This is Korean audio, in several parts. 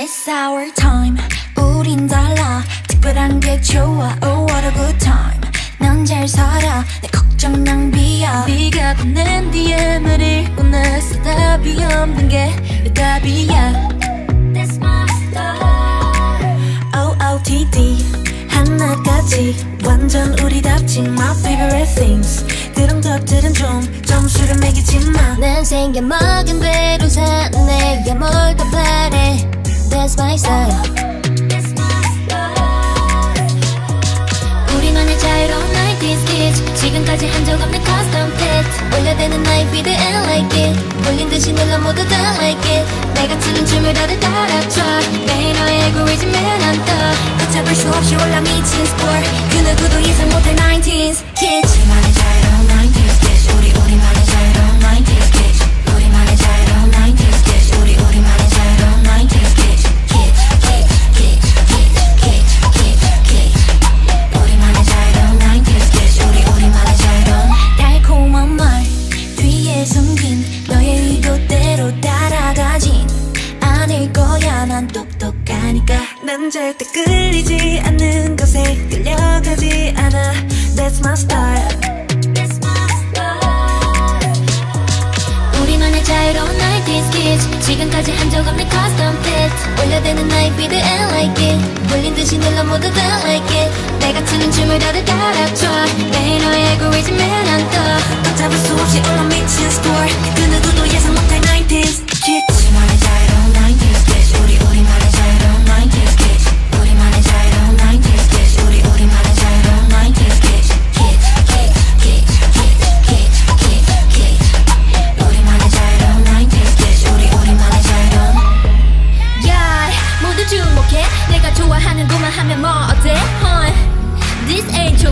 It's our time. 우린 달라. 특별한 게 좋아. Oh what a good time. 넌 잘 살아. 내 걱정 낭비야. 네가 보낸 DM을 읽고 나서 답이 없는 게 답이야. That's my style OOTD 하나까지. 완전 우리답지. My favorite things. 것들은 좀 점수를 매기지만. 난 생겨 먹은 대로 산 내가 뭘더 바래 That's my style. 우리만의 자유로운 90s kids 지금까지 한 적 없는 custom fit 올려대는 나의 feed and like it. 올린 듯이 눌러 모두 다 like it. 내가 추는 춤을 다들 따라춰 매일 너의 알고리즘에 난떠. 걷잡을 수 없이 올라 미친 그 난 똑똑하니까 난 절대 끌리지 않는 것에 끌려가지 않아. That's my style. 우리만의 자유로운 90s kids 지금까지 한 적 없는 custom fit. 올려대는 나의 feed and like it. 올린 듯이 눌러 모두 다 like it. 내가 추는 춤을 다들 따라춰 매일 너의 알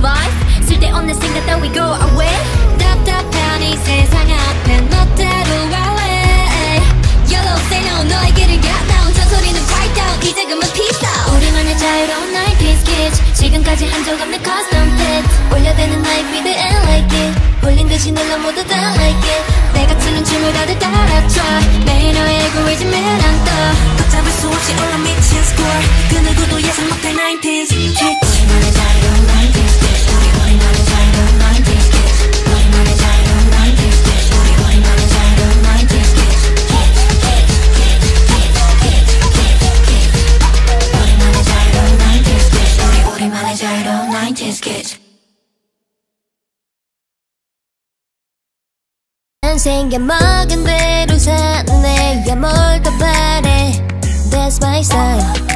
Life 쓸데없는 생각 따위 go away. 답답한 이 세상 앞에 너 따로 갈래 Yellow say no 길을 get down 잔소리는 quiet down 이제 그만 peace out 우리만의 자유로운 90s kids 지금까지 한 적 없는 custom fit 올려대는 나의 feed and like it. 올린 듯이 눌러 모두 다 like it. 내가 추는 춤을 다들 따라춰 매일 너의 알고리즘에 난떠. 걷잡을 수 없이 올라 미친 score. 그 누구도 예상 못할 90s 자유로운 90s kids 난 생겨먹은 대로 산 내가 뭘더 바래 That's my style